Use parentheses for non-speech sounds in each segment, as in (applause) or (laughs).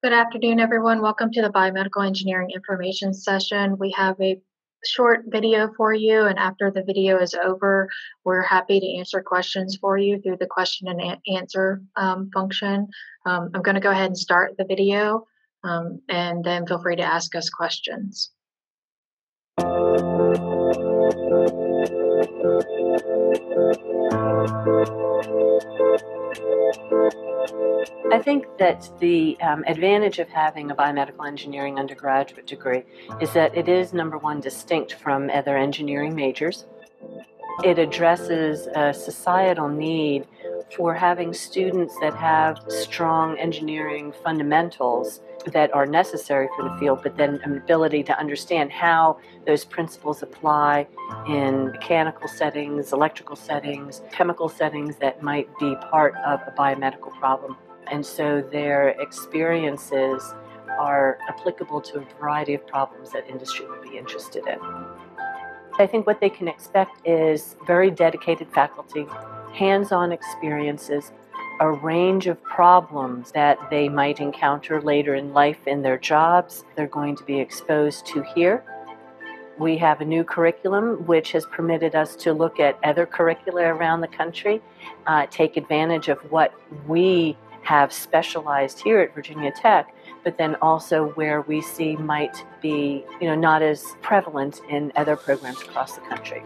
Good afternoon, everyone. Welcome to the Biomedical Engineering Information Session. We have a short video for you, and after the video is over, we're happy to answer questions for you through the question and answer um, function. Um, I'm going to go ahead and start the video, um, and then feel free to ask us questions. I think that the um, advantage of having a biomedical engineering undergraduate degree is that it is, number one, distinct from other engineering majors. It addresses a societal need for having students that have strong engineering fundamentals that are necessary for the field, but then an ability to understand how those principles apply in mechanical settings, electrical settings, chemical settings that might be part of a biomedical problem. And so their experiences are applicable to a variety of problems that industry would be interested in. I think what they can expect is very dedicated faculty, hands on experiences, a range of problems that they might encounter later in life in their jobs, they're going to be exposed to here. We have a new curriculum which has permitted us to look at other curricula around the country, uh, take advantage of what we have specialized here at Virginia Tech, but then also where we see might be, you know, not as prevalent in other programs across the country.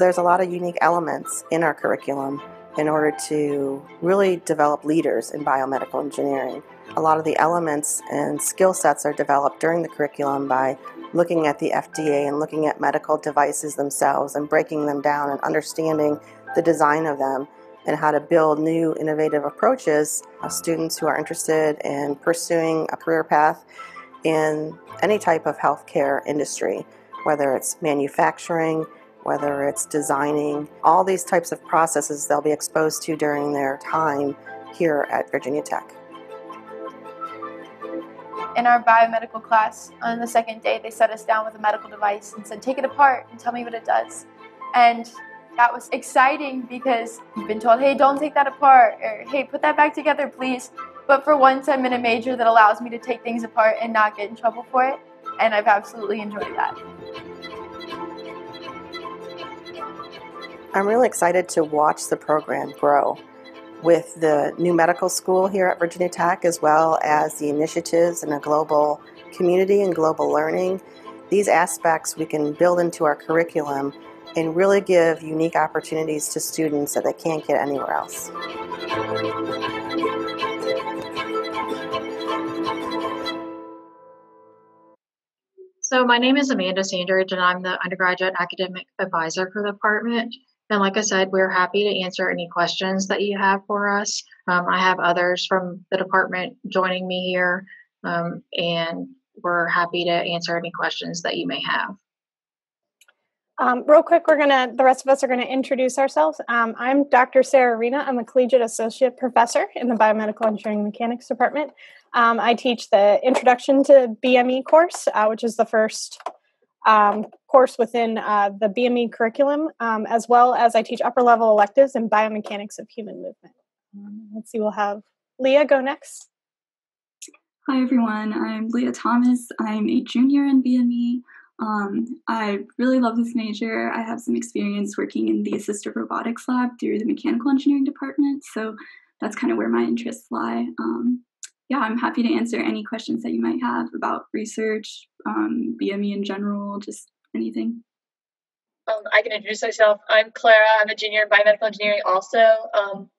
There's a lot of unique elements in our curriculum in order to really develop leaders in biomedical engineering. A lot of the elements and skill sets are developed during the curriculum by looking at the FDA and looking at medical devices themselves and breaking them down and understanding the design of them and how to build new innovative approaches. Uh, students who are interested in pursuing a career path in any type of healthcare industry, whether it's manufacturing, whether it's designing, all these types of processes they'll be exposed to during their time here at Virginia Tech. In our biomedical class, on the second day, they set us down with a medical device and said, Take it apart and tell me what it does. And that was exciting because you've been told, hey, don't take that apart, or hey, put that back together, please. But for once, I'm in a major that allows me to take things apart and not get in trouble for it, and I've absolutely enjoyed that. I'm really excited to watch the program grow with the new medical school here at Virginia Tech, as well as the initiatives in a global community and global learning. These aspects we can build into our curriculum and really give unique opportunities to students that they can't get anywhere else. So my name is Amanda Sandridge, and I'm the undergraduate academic advisor for the department. And like I said, we're happy to answer any questions that you have for us. Um, I have others from the department joining me here, um, and we're happy to answer any questions that you may have. Um, real quick, we're gonna the rest of us are gonna introduce ourselves. Um, I'm Dr. Sarah Arena. I'm a collegiate associate professor in the biomedical engineering mechanics department. Um, I teach the Introduction to BME course, uh, which is the first um, course within uh, the BME curriculum, um, as well as I teach upper level electives in biomechanics of human movement. Um, let's see, we'll have Leah go next. Hi everyone, I'm Leah Thomas. I'm a junior in BME. Um, I really love this major. I have some experience working in the assistive robotics lab through the mechanical engineering department, so that's kind of where my interests lie. Um, yeah, I'm happy to answer any questions that you might have about research, um, BME in general, just anything. Um, I can introduce myself. I'm Clara. I'm a junior in biomedical engineering also. Um,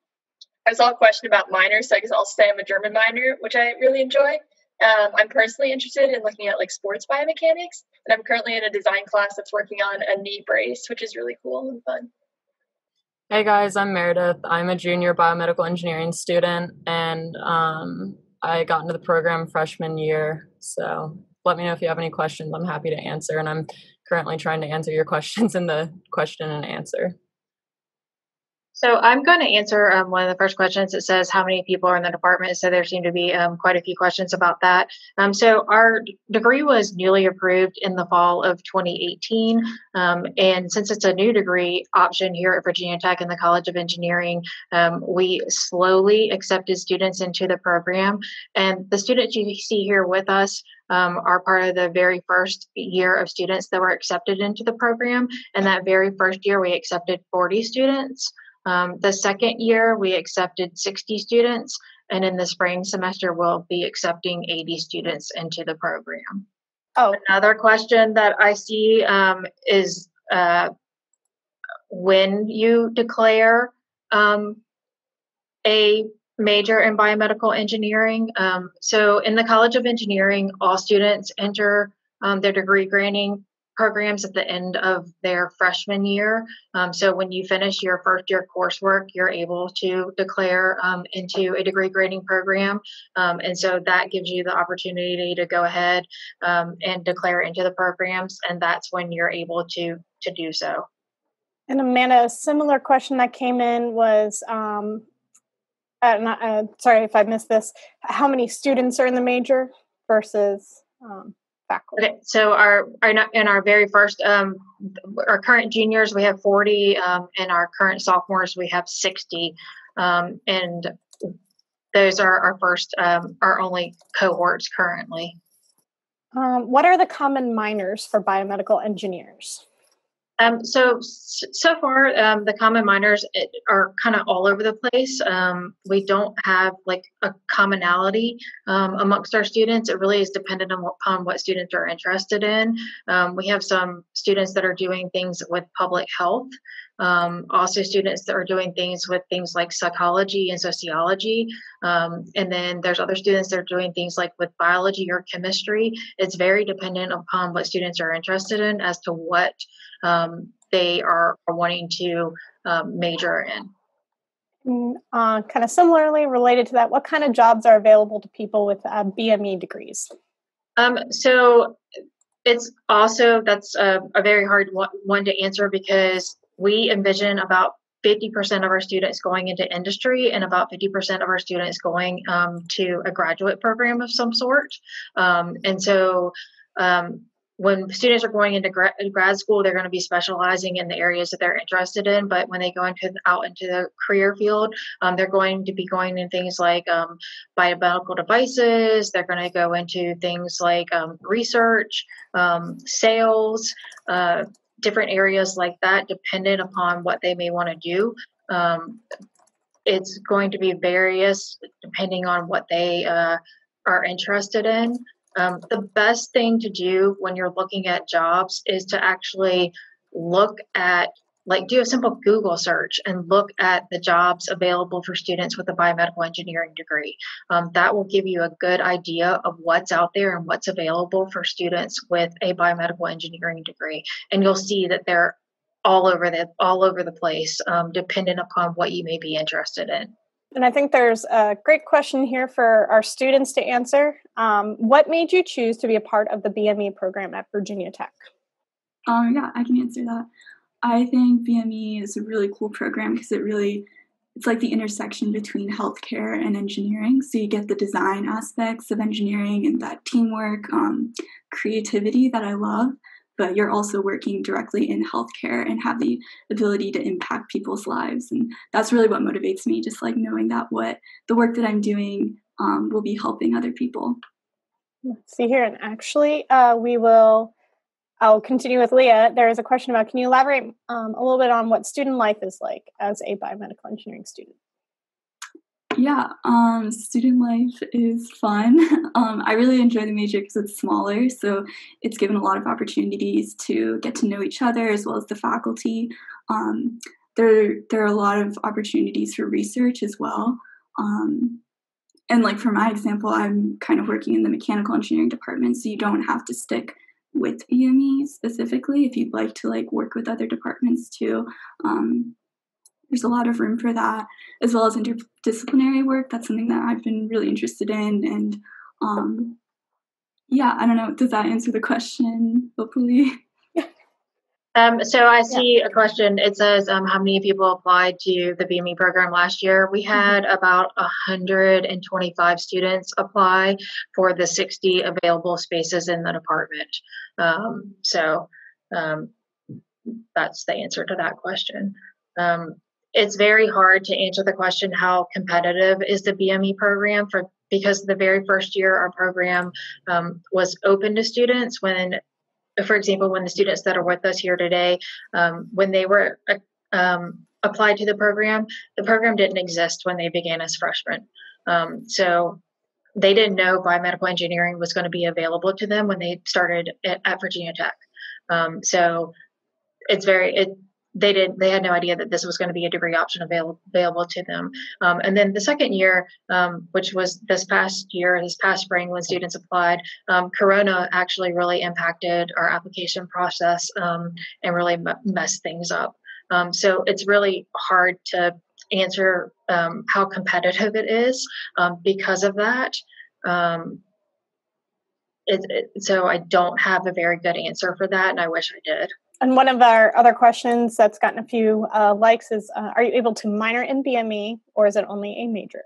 I saw a question about minors, so I guess I'll say I'm a German minor, which I really enjoy. Um, I'm personally interested in looking at like sports biomechanics, and I'm currently in a design class that's working on a knee brace, which is really cool and fun. Hey guys, I'm Meredith. I'm a junior biomedical engineering student, and um, I got into the program freshman year. So let me know if you have any questions. I'm happy to answer, and I'm currently trying to answer your (laughs) questions in the question and answer. So I'm going to answer um, one of the first questions. It says how many people are in the department. So there seem to be um, quite a few questions about that. Um, so our degree was newly approved in the fall of 2018, um, and since it's a new degree option here at Virginia Tech and the College of Engineering, um, we slowly accepted students into the program. And the students you see here with us um, are part of the very first year of students that were accepted into the program. And that very first year, we accepted 40 students. Um, the second year, we accepted 60 students, and in the spring semester, we'll be accepting 80 students into the program. Oh, Another question that I see um, is uh, when you declare um, a major in biomedical engineering. Um, so, in the College of Engineering, all students enter um, their degree granting programs at the end of their freshman year. Um, so when you finish your first year coursework, you're able to declare um, into a degree grading program. Um, and so that gives you the opportunity to go ahead um, and declare into the programs. And that's when you're able to, to do so. and Amanda, a similar question that came in was, um, uh, not, uh, sorry if I missed this. How many students are in the major versus um, faculty? Okay, so our, our in our very first um, our current juniors we have 40 um, and our current sophomores we have 60 um, and those are our first um, our only cohorts currently Um, what are the common minors for biomedical engineers? Um, so so far um, the common minors it, are kind of all over the place. Um, we don't have like a commonality um, amongst our students. It really is dependent on what, upon what students are interested in. Um, we have some students that are doing things with public health um, also students that are doing things with things like psychology and sociology. And then there's other students that are doing things like with biology or chemistry. It's very dependent upon what students are interested in as to what um, they are, are wanting to um, major in Mm, Uh, kind of similarly related to that, what kind of jobs are available to people with uh, BME degrees? Um, so it's also that's a, a very hard one, one to answer because we envision about 50% of our students going into industry and about 50% of our students going um, to a graduate program of some sort. Um, and so um, when students are going into gra- grad school, they're going to be specializing in the areas that they're interested in. But when they go into out into the career field, um, they're going to be going in things like um, biomedical devices. They're going to go into things like um, research, um, sales, uh, different areas like that, dependent upon what they may want to do. Um, it's going to be various depending on what they uh, are interested in. Um, the best thing to do when you're looking at jobs is to actually look at, like, do a simple Google search and look at the jobs available for students with a biomedical engineering degree. Um, that will give you a good idea of what's out there and what's available for students with a biomedical engineering degree. And you'll see that they're all over the all over the place, um, dependent upon what you may be interested in. And I think there's a great question here for our students to answer. Um, what made you choose to be a part of the BME program at Virginia Tech? Um, yeah, I can answer that. I think BME is a really cool program because it really it's like the intersection between healthcare and engineering. So you get the design aspects of engineering and that teamwork, um, creativity that I love, but you're also working directly in healthcare and have the ability to impact people's lives. And that's really what motivates me, just like knowing that what the work that I'm doing um, will be helping other people. Let's see here, and actually, uh, we will. I'll continue with Leah. There is a question about can you elaborate um, a little bit on what student life is like as a biomedical engineering student? Yeah, um, student life is fun. (laughs) Um, I really enjoy the major because it's smaller, so it's given a lot of opportunities to get to know each other as well as the faculty. Um, there, there are a lot of opportunities for research as well. Um, and like for my example, I'm kind of working in the mechanical engineering department, so you don't have to stick with BME specifically if you'd like to like work with other departments too. Um, there's a lot of room for that, as well as interdisciplinary work. That's something that I've been really interested in, and um, yeah, I don't know. Does that answer the question? Hopefully. (laughs) Um, so I see yeah. a question. It says, um, how many people applied to the BME program last year? We mm-hmm. had mm-hmm. about 125 students apply for the 60 available spaces in the department. Um, so um, that's the answer to that question. It's very hard to answer the question how competitive is the BME program for because the very first year our program um, was open to students when for example, when the students that are with us here today, um, when they were um, applied to the program, the program didn't exist when they began as freshmen. Um, so they didn't know biomedical engineering was going to be available to them when they started at, at Virginia Tech. Um, so it's very it they didn't. they had no idea that this was going to be a degree option available available to them. Um, and then the second year um, which was this past year this past spring when students applied um, corona actually really impacted our application process um, and really m- messed things up. Um, so it's really hard to answer um, how competitive it is because of that. It, it, so i don't have a very good answer for that and i wish i did and one of our other questions that's gotten a few uh, likes is uh, Are you able to minor in BME or is it only a major?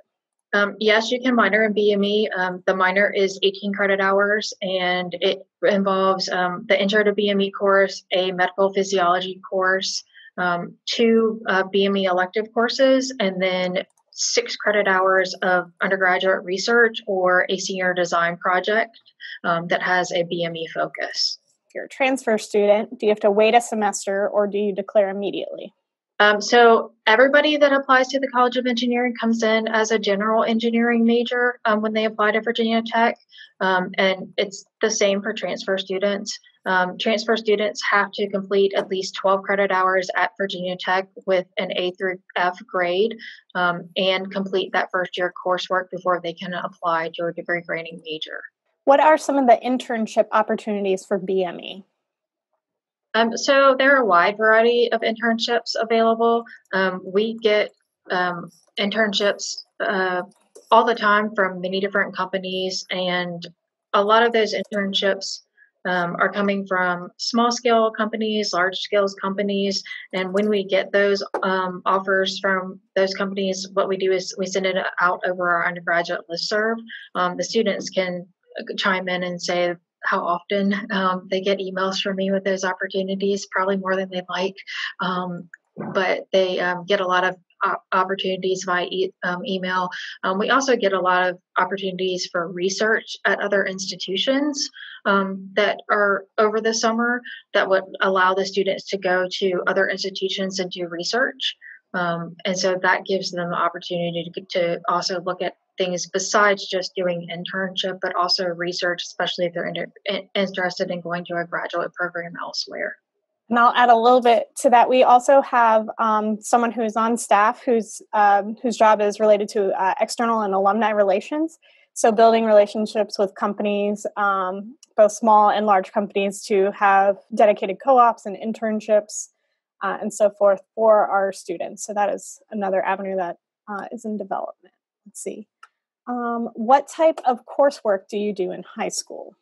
Um, yes, you can minor in BME. Um, the minor is 18 credit hours and it involves um, the Intro to BME course, a medical physiology course, um, two uh, BME elective courses, and then six credit hours of undergraduate research or a senior design project um, that has a BME focus you're a transfer student, do you have to wait a semester or do you declare immediately? Um, so everybody that applies to the College of Engineering comes in as a general engineering major um, when they apply to Virginia Tech, um, and it's the same for transfer students. Um, transfer students have to complete at least 12 credit hours at Virginia Tech with an A through F grade um, and complete that first year coursework before they can apply to a degree granting major. What are some of the internship opportunities for BME? Um, so there are a wide variety of internships available. Um, we get um, internships uh, all the time from many different companies, and a lot of those internships um, are coming from small scale companies, large scale companies. And when we get those um, offers from those companies, what we do is we send it out over our undergraduate listserv. Um, the students can chime in and say how often um, they get emails from me with those opportunities, probably more than they'd like. Um, but they um, get a lot of opportunities via e- um, email. Um, we also get a lot of opportunities for research at other institutions um, that are over the summer that would allow the students to go to other institutions and do research. Um, and so that gives them the opportunity to, to also look at things besides just doing internship, but also research, especially if they're inter- interested in going to a graduate program elsewhere. And I'll add a little bit to that. We also have um, someone who's on staff whose um, whose job is related to uh, external and alumni relations. So building relationships with companies, um, both small and large companies, to have dedicated co-ops and internships uh, and so forth for our students. So that is another avenue that uh, is in development. Let's see. Um, what type of coursework do you do in high school?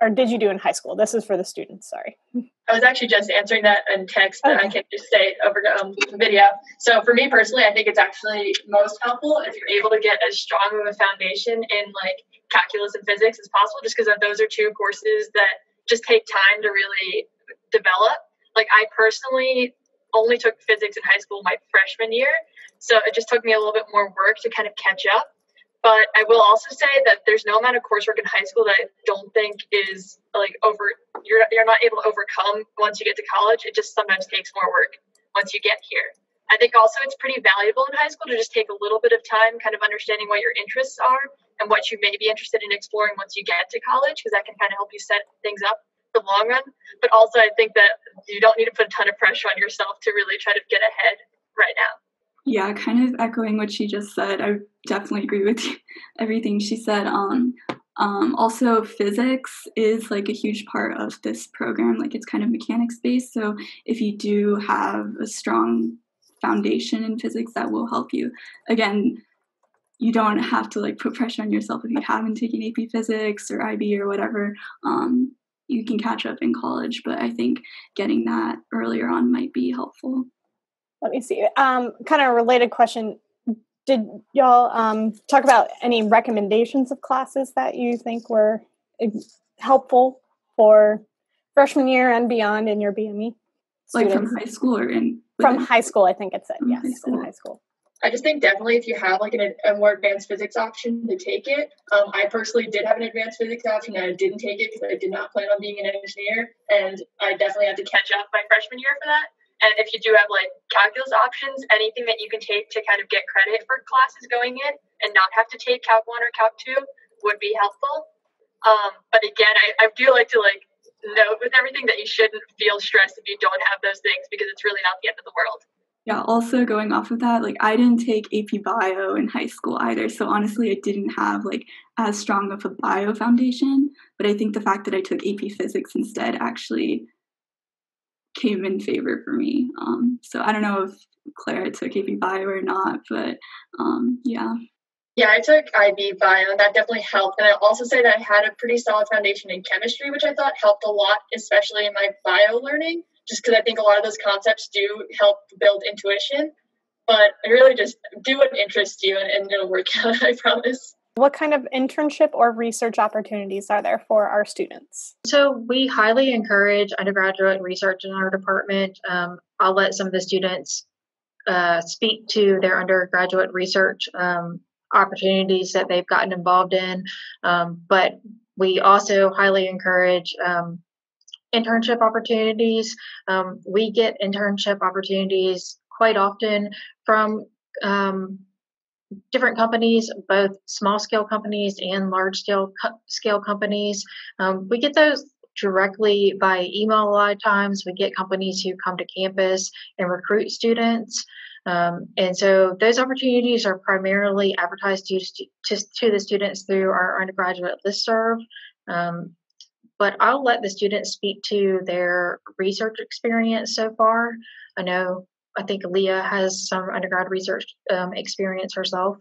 Or did you do in high school? This is for the students, sorry. (laughs) I was actually just answering that in text, but okay. I can just say it over um, video. So for me personally, I think it's actually most helpful if you're able to get as strong of a foundation in like calculus and physics as possible, just because those are two courses that just take time to really develop. Like I personally only took physics in high school my freshman year, so it just took me a little bit more work to kind of catch up. But I will also say that there's no amount of coursework in high school that I don't think is like over you're you're not able to overcome once you get to college. It just sometimes takes more work once you get here. I think also it's pretty valuable in high school to just take a little bit of time kind of understanding what your interests are and what you may be interested in exploring once you get to college because that can kind of help you set things up the long run. But also I think that you don't need to put a ton of pressure on yourself to really try to get ahead right now. Yeah, kind of echoing what she just said. I definitely agree with (laughs) everything she said. Um, um, also, physics is like a huge part of this program. Like it's kind of mechanics based. So if you do have a strong foundation in physics, that will help you. Again, you don't have to like put pressure on yourself if you haven't taken AP Physics or IB or whatever. Um, you can catch up in college, but I think getting that earlier on might be helpful. Let me see. Um, kind of a related question. Did y'all um, talk about any recommendations of classes that you think were eh, helpful for freshman year and beyond in your BME? Like from high school or in? From high school, I think it said, yes, high in high school. I just think definitely if you have like an, a more advanced physics option to take it. Um, I personally did have an advanced physics option and I didn't take it because I did not plan on being an engineer, and I definitely had to catch up my freshman year for that. And if you do have like calculus options, anything that you can take to kind of get credit for classes going in and not have to take Calc 1 or Calc 2 would be helpful. Um, but again, I, I do like to like note with everything that you shouldn't feel stressed if you don't have those things because it's really not the end of the world yeah, also going off of that, like I didn't take AP Bio in high school either. So honestly, I didn't have like as strong of a bio foundation. But I think the fact that I took AP Physics instead actually (laughs) came in favor for me. Um, so I don't know if Claire took AP Bio or not, but um, yeah. Yeah, I took IB Bio, and that definitely helped. And I also say that I had a pretty solid foundation in chemistry, which I thought helped a lot, especially in my bio learning just because I think a lot of those concepts do help build intuition. But I really just do what interests you and, and it'll work (laughs) out, I promise. What kind of internship or research opportunities are there for our students? So, we highly encourage undergraduate research in our department. Um, I'll let some of the students uh, speak to their undergraduate research um, opportunities that they've gotten involved in. Um, but we also highly encourage um, internship opportunities. Um, we get internship opportunities quite often from um, different companies, both small scale companies and large scale co- scale companies. Um, we get those directly by email a lot of times. We get companies who come to campus and recruit students. Um, and so those opportunities are primarily advertised to, to, to the students through our undergraduate listserv. Um, but I'll let the students speak to their research experience so far. I know, I think Leah has some undergrad research um, experience herself.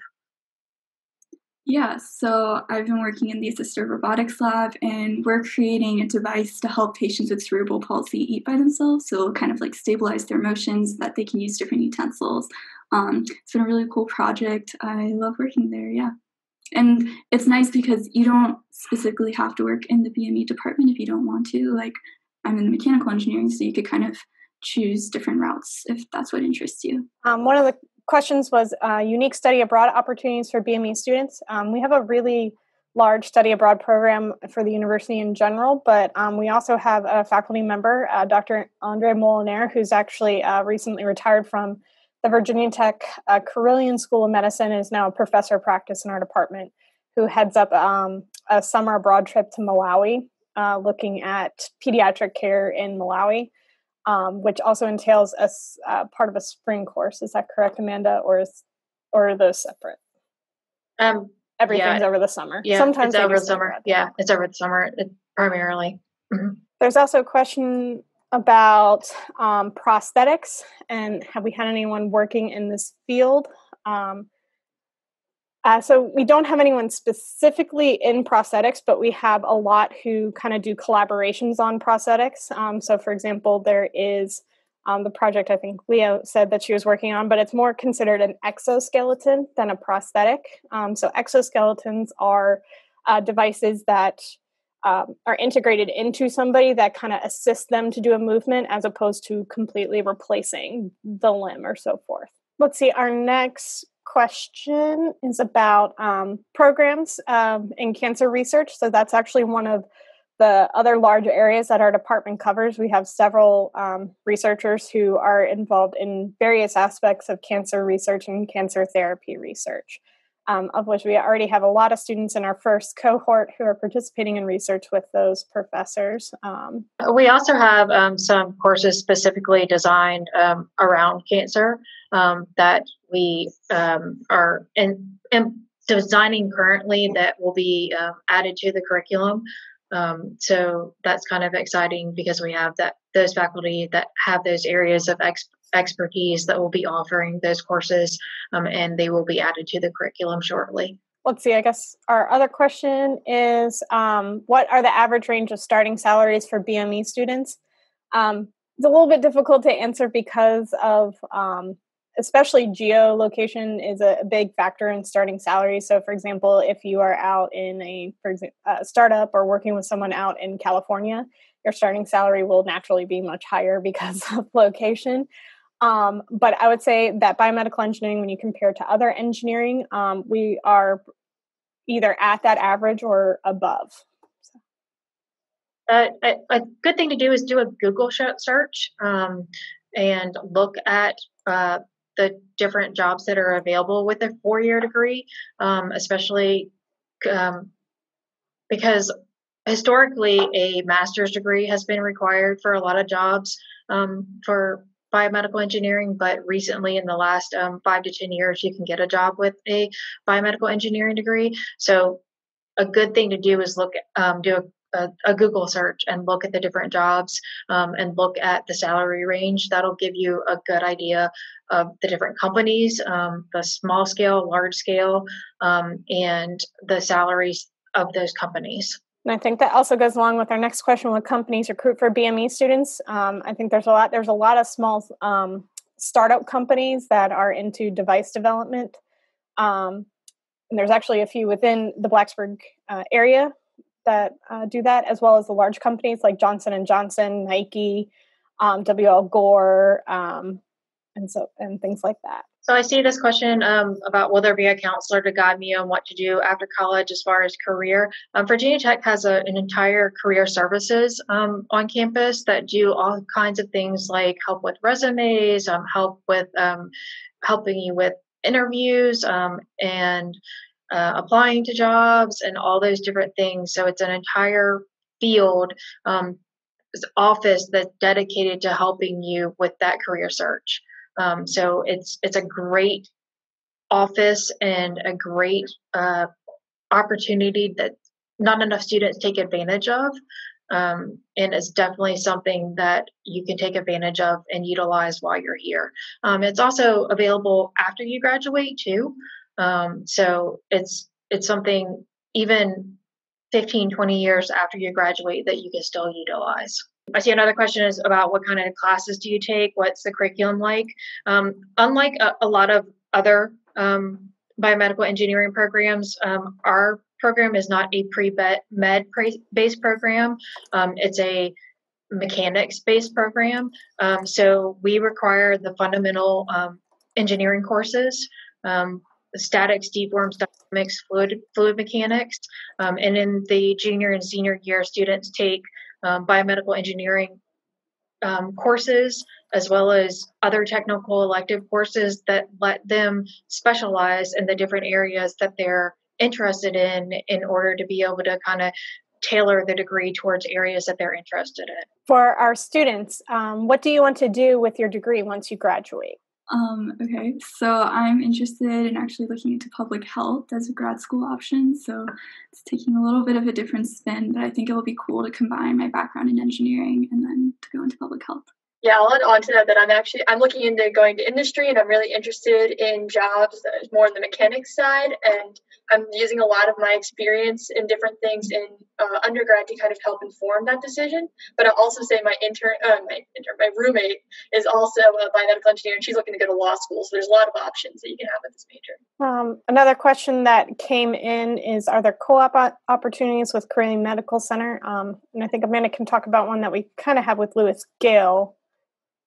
Yeah, so I've been working in the assistive robotics lab, and we're creating a device to help patients with cerebral palsy eat by themselves. So, it'll kind of like stabilize their motions that they can use different utensils. Um, it's been a really cool project. I love working there, yeah and it's nice because you don't specifically have to work in the BME department if you don't want to. Like I'm in mechanical engineering, so you could kind of choose different routes if that's what interests you. Um, one of the questions was uh, unique study abroad opportunities for BME students. Um, we have a really large study abroad program for the university in general, but um, we also have a faculty member, uh, Dr. Andre Muelenaer, who's actually uh, recently retired from the Virginia Tech uh, Carilion School of Medicine is now a professor of practice in our department who heads up um, a summer abroad trip to Malawi, uh, looking at pediatric care in Malawi, um, which also entails a uh, part of a spring course. Is that correct, Amanda, or is or are those separate? Um, Everything's yeah, over the summer. Yeah, Sometimes it's over the summer. Yeah, it's over the summer it, primarily. Mm-hmm. There's also a question about um, prosthetics and have we had anyone working in this field? Um, uh, so we don't have anyone specifically in prosthetics, but we have a lot who kind of do collaborations on prosthetics. Um, so, for example, there is um, the project I think Leah said that she was working on, but it's more considered an exoskeleton than a prosthetic. Um, so, exoskeletons are uh, devices that um, are integrated into somebody that kind of assists them to do a movement as opposed to completely replacing the limb or so forth. Let's see, our next question is about um, programs um, in cancer research. So that's actually one of the other large areas that our department covers. We have several um, researchers who are involved in various aspects of cancer research and cancer therapy research um, of which we already have a lot of students in our first cohort who are participating in research with those professors. Um, we also have um, some courses specifically designed um, around cancer um, that we um, are in, in, designing currently that will be uh, added to the curriculum. so that's kind of exciting because we have that those faculty that have those areas of ex- expertise that will be offering those courses, um, and they will be added to the curriculum shortly. let's see, I guess our other question is um, what are the average range of starting salaries for BME students? Um, it's a little bit difficult to answer because of um, especially geolocation is a, big factor in starting salary. So, for example, if you are out in a for example, a startup or working with someone out in California, your starting salary will naturally be much higher because (laughs) of location. Um, but I would say that biomedical engineering, when you compare to other engineering, um, we are either at that average or above. Uh, a, a, good thing to do is do a Google search um, and look at uh, the different jobs that are available with a four year degree, um, especially um, because historically a master's degree has been required for a lot of jobs um, for biomedical engineering, but recently in the last um, five to 10 years, you can get a job with a biomedical engineering degree. So, a good thing to do is look, um, do a a, a, Google search and look at the different jobs um, and look at the salary range. That'll give you a good idea of the different companies, um, the small scale, large scale, um, and the salaries of those companies. And I think that also goes along with our next question: What companies recruit for BME students? Um, I think there's a lot. There's a lot of small um, startup companies that are into device development. Um, and there's actually a few within the Blacksburg uh, area that uh, do that, as well as the large companies like Johnson and Johnson, Nike, um, WL Gore, um, and so and things like that. So I see this question um, about will there be a counselor to guide me on what to do after college as far as career. Um, Virginia Tech has a, an entire career services um, on campus that do all kinds of things like help with resumes, um, help with um, helping you with interviews, um, and uh, applying to jobs and all those different things. So it's an entire field office that's dedicated to helping you with that career search. Um, so it's it's a great office and a great uh, opportunity that not enough students take advantage of. Um, and it's definitely something that you can take advantage of and utilize while you're here. Um, it's also available after you graduate too. Um, so it's it's something even 15, 20 years after you graduate that you can still utilize. I see another question is about what kind of classes do you take? What's the curriculum like? Um, unlike a, a, lot of other um, biomedical engineering programs, um, our program is not a pre-med based program. Um, it's a mechanics based program. Um, so we require the fundamental um, engineering courses statics, deforms, dynamics, fluid, fluid mechanics. And in the junior and senior year, students take um, biomedical engineering um, courses as well as other technical elective courses that let them specialize in the different areas that they're interested in in order to be able to kind of tailor the degree towards areas that they're interested in. For our students, um, what do you want to do with your degree once you graduate? Um, okay, so I'm interested in actually looking into public health as a grad school option. So it's taking a little bit of a different spin, but I think it will be cool to combine my background in engineering and then to go into public health. Yeah, I'll add on to that that I'm actually I'm looking into going to industry and I'm really interested in jobs more on the mechanics side and I'm using a lot of my experience in different things in uh, undergrad to kind of help inform that decision. But I'll also say my intern, uh, my intern, my roommate is also a biomedical engineer and she's looking to go to law school. So there's a lot of options that you can have with this major. Um, another question that came in is: Are there co-op opportunities with Carilion Medical Center? Um, and I think Amanda can talk about one that we kind of have with Lewis Gale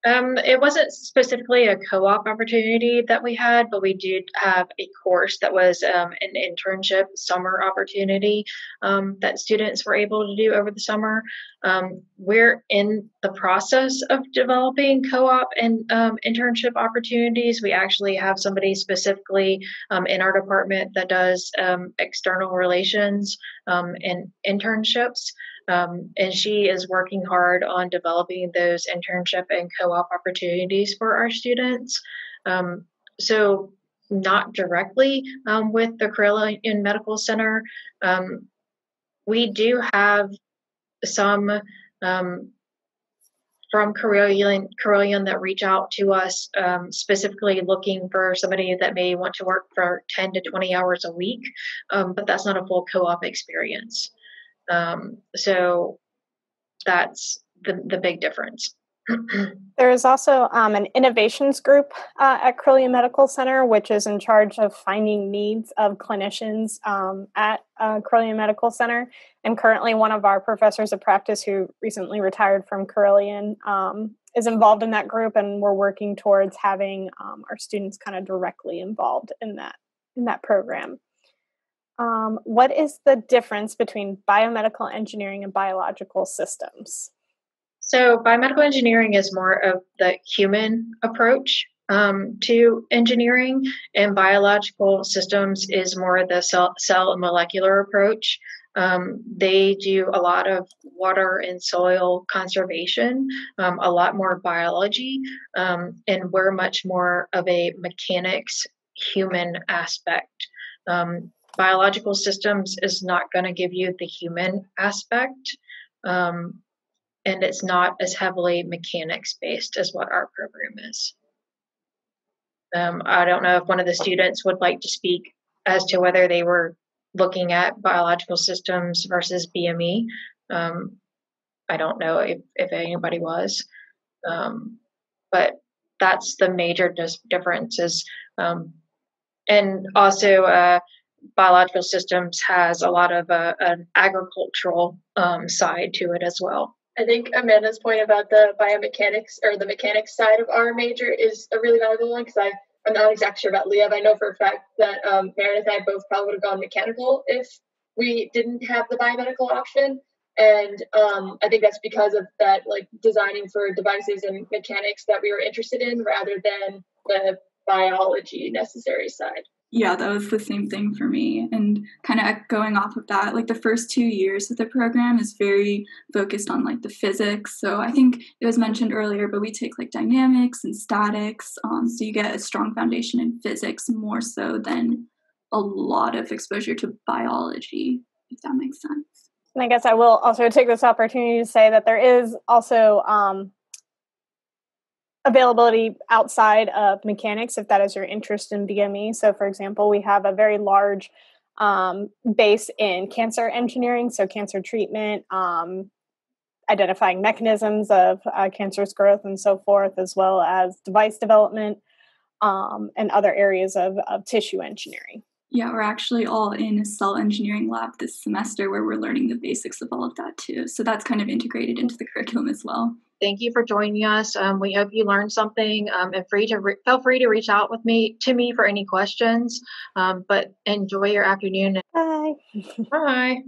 um, it wasn't specifically a co-op opportunity that we had, but we did have a course that was um, an internship summer opportunity um, that students were able to do over the summer. Um, we're in the process of developing co-op and um, internship opportunities. We actually have somebody specifically um, in our department that does external relations and internships. Um, and she is working hard on developing those internship and co op opportunities for our students. Um, so, not directly um, with the Carilion Medical Center, um, we do have some um, from Carilion, that reach out to us um, specifically looking for somebody that may want to work for 10 to 20 hours a week, um, but that's not a full co op experience. Um, so that's the, the big difference. (clears throat) there is also um, an innovations group uh, at Carilion Medical Center, which is in charge of finding needs of clinicians um, at uh, Medical Center. And currently, one of our professors of practice who recently retired from Carilion um, is involved in that group, and we're working towards having um, our students kind of directly involved in that in that program. Um, what is the difference between biomedical engineering and biological systems? So, biomedical engineering is more of the human approach um, to engineering, and biological systems is more of the cell, cell and molecular approach. Um, they do a lot of water and soil conservation, um, a lot more biology, um, and we're much more of a mechanics human aspect. Biological systems is not going to give you the human aspect. Um, and it's not as heavily mechanics based as what our program is. Um, I don't know if one of the students would like to speak as to whether they were looking at biological systems versus BME. Um, I don't know if, if anybody was, um, but that's the major dis- difference. Um, and also uh, biological systems has a lot of uh, an agricultural um, side to it as well. I think Amanda's point about the biomechanics or the mechanics side of our major is a really valuable one because I I'm not exactly sure about Leah. but I know for a fact that um, Meredith and I both probably would have gone mechanical if we didn't have the biomedical option. And um, I think that's because of that, like designing for devices and mechanics that we were interested in rather than the biology necessary side yeah, that was the same thing for me. And kind of going off of that, like the first two years of the program is very focused on like the physics. So I think it was mentioned earlier, but we take like dynamics and statics. Um, so you get a strong foundation in physics more so than a lot of exposure to biology, if that makes sense. And I guess I will also take this opportunity to say that there is also um, availability outside of mechanics if that is your interest in BME. So, for example, we have a very large um, base in cancer engineering, so cancer treatment, um, identifying mechanisms of uh, cancerous growth, and so forth, as well as device development um, and other areas of, of tissue engineering. Yeah, we're actually all in a cell engineering lab this semester where we're learning the basics of all of that too. So that's kind of integrated into the curriculum as well. Thank you for joining us. Um, we hope you learned something. Um, and free to re- feel free to reach out with me to me for any questions. Um, but enjoy your afternoon. Bye. Bye.